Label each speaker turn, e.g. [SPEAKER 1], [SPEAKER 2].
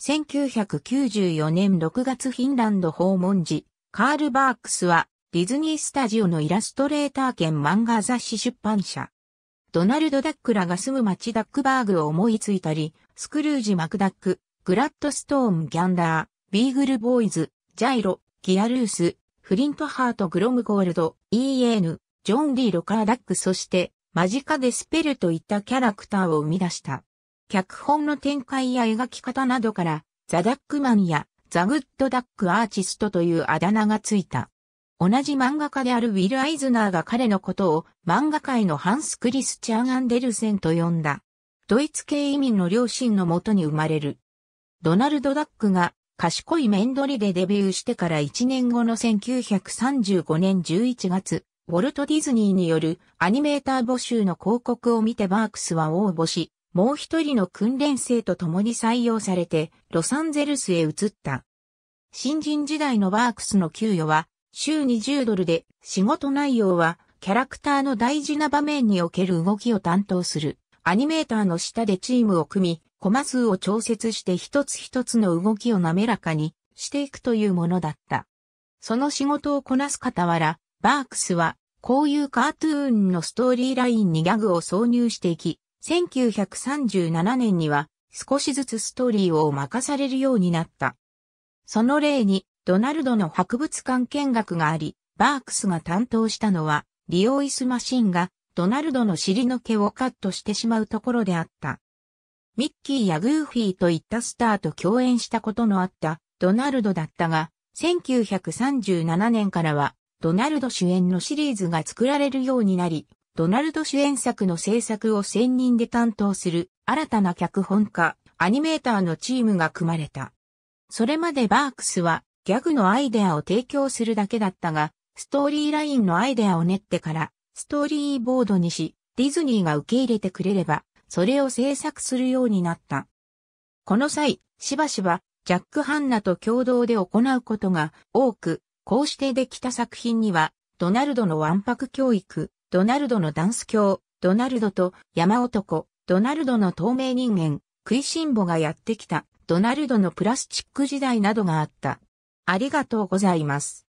[SPEAKER 1] 1994年6月フィンランド訪問時、カール・バークスはディズニースタジオのイラストレーター兼漫画雑誌出版社。ドナルド・ダックらが住む町ダックバーグを思いついたり、スクルージ・マクダック、グラッドストーン・ギャンダー、ビーグル・ボーイズ、ジャイロ、ギアルース、フリントハート・グロムゴールド、EN、ジョン・リー・ロカーダックそして、マジカ・デスペルといったキャラクターを生み出した。脚本の展開や描き方などから、 The Duck Man や The Good Duck Artist というあだ名がついた。同じ漫画家であるウィル・アイズナーが彼のことを漫画界のハンス・クリスチャン・アンデルセンと呼んだ。ドイツ系移民の両親のもとに生まれる。ドナルド・ダックが賢いメンドリでデビューしてから1年後の1935年11月、ウォルト・ディズニーによるアニメーター募集の広告を見てバークスは応募し、もう一人の訓練生と共に採用されて、ロサンゼルスへ移った。新人時代のバークスの給与は週20ドルで仕事内容はキャラクターの大事な場面における動きを担当する。アニメーターの下でチームを組み、コマ数を調節して一つ一つの動きを滑らかにしていくというものだった。その仕事をこなす傍ら、バークスはこういうカートゥーンのストーリーラインにギャグを挿入していき、1937年には少しずつストーリーを任されるようになった。その例に、ドナルドの博物館見学があり、バークスが担当したのは、リオイスマシンがドナルドの尻の毛をカットしてしまうところであった。ミッキーやグーフィーといったスターと共演したことのあったドナルドだったが、1937年からはドナルド主演のシリーズが作られるようになり、ドナルド主演作の制作を専任で担当する新たな脚本家、アニメーターのチームが組まれた。それまでバークスはギャグのアイデアを提供するだけだったが、ストーリーラインのアイデアを練ってから、ストーリーボードにし、ディズニーが受け入れてくれれば、それを制作するようになった。この際、しばしば、ジャック・ハンナと共同で行うことが多く、こうしてできた作品には、ドナルドのわんぱく教育、ドナルドのダンス教、ドナルドと山男、ドナルドの透明人間、食いしん坊がやってきた、ドナルドのプラスチック時代などがあった。ありがとうございます。